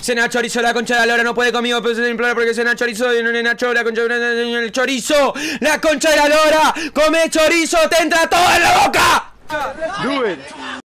Cena chorizo, la concha de la lora no puede conmigo, pues, pero se implora porque cena chorizo y no nena nacho, la concha de el chorizo, la concha de la lora, come chorizo, te entra todo en la boca. Do it.